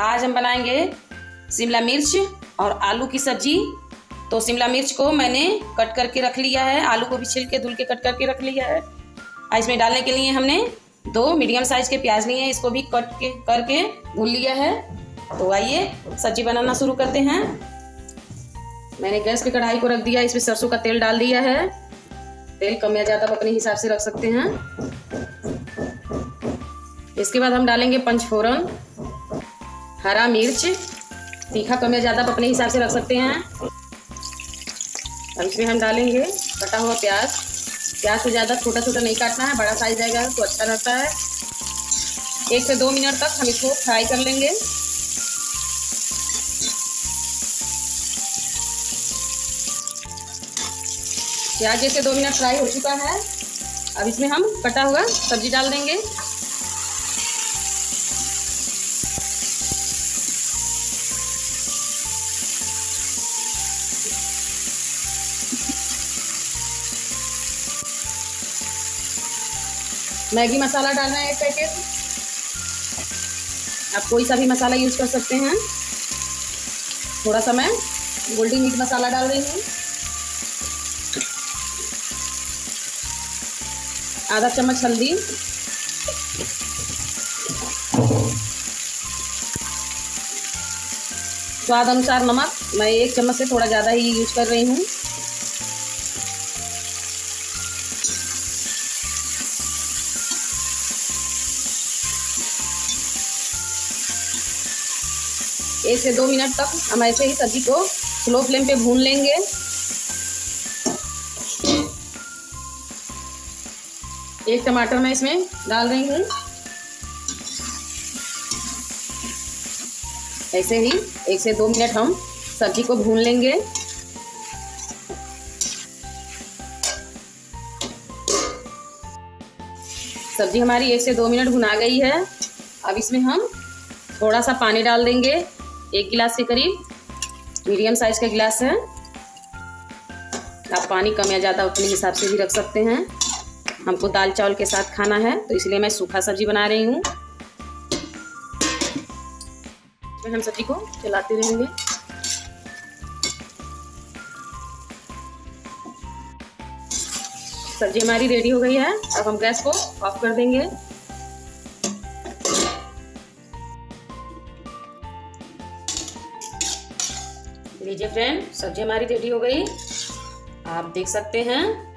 आज हम बनाएँगे शिमला मिर्च और आलू की सब्ज़ी। तो शिमला मिर्च को मैंने कट करके रख लिया है। आलू को भी छिल के, धुल के कट करके रख लिया है। इसमें डालने के लिए हमने दो मीडियम साइज़ के प्याज लिए हैं। इसको भी कट के, करके धुल लिया है। तो आइए सब्ज़ी बनाना शुरू करते हैं। मैंने गैस पे कढ़ाई को रख दिया। इसमें सरसों का तेल डाल दिया है। तेल कम या ज़्यादा अपने हिसाब से रख सकते हैं। इसके बाद हम डालेंगे पंचफोरन। हरा मिर्च। तीखा कम या ज़्यादा आप अपने हिसाब से रख सकते हैं। अब इसमें हम डालेंगे कटा हुआ प्याज। प्याज को ज़्यादा छोटा छोटा नहीं काटना है, बड़ा साइज़ आएगा तो अच्छा रहता है। एक से दो मिनट तक हम इसको फ्राई कर लेंगे। प्याज जैसे दो मिनट फ्राई हो चुका है। अब इसमें हम कटा हुआ सब्ज़ी डाल देंगे। मैगी मसाला डालना है एक पैकेट। आप कोई सा भी मसाला यूज़ कर सकते हैं। थोड़ा सा मैं गोल्डी मीट मसाला डाल रही हूँ। आधा चम्मच हल्दी। स्वाद अनुसार नमक। मैं एक चम्मच से थोड़ा ज़्यादा ही यूज़ कर रही हूँ। एक से दो मिनट तक हम ऐसे ही सब्ज़ी को स्लो फ्लेम पे भून लेंगे। एक टमाटर मैं इसमें डाल रही हूँ। ऐसे ही एक से दो मिनट हम सब्ज़ी को भून लेंगे। सब्ज़ी हमारी एक से दो मिनट भुना गई है। अब इसमें हम थोड़ा सा पानी डाल देंगे। एक गिलास के करीब। मीडियम साइज़ का गिलास है। आप पानी कम या ज़्यादा उतने हिसाब से भी रख सकते हैं। हमको दाल चावल के साथ खाना है तो इसलिए मैं सूखा सब्ज़ी बना रही हूँ। हम सब्ज़ी को चलाते रहेंगे। सब्ज़ी हमारी रेडी हो गई है। अब हम गैस को ऑफ़ कर देंगे। लीजिए फ्रेंड सब्ज़ी हमारी रेडी हो गई। आप देख सकते हैं।